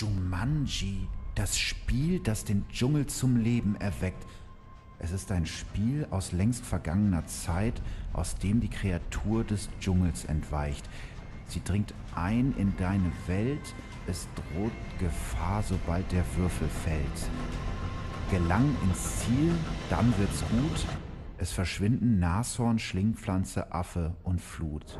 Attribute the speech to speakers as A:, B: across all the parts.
A: Jumanji, das Spiel, das den Dschungel zum Leben erweckt. Es ist ein Spiel aus längst vergangener Zeit, aus dem die Kreatur des Dschungels entweicht. Sie dringt ein in deine Welt, es droht Gefahr, sobald der Würfel fällt. Gelang ins Ziel, dann wird's gut. Es verschwinden Nashorn, Schlingpflanze, Affe und Flut.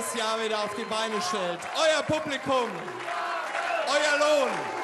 B: Jedes Jahr wieder auf die Beine stellt. Euer Publikum, euer Lohn.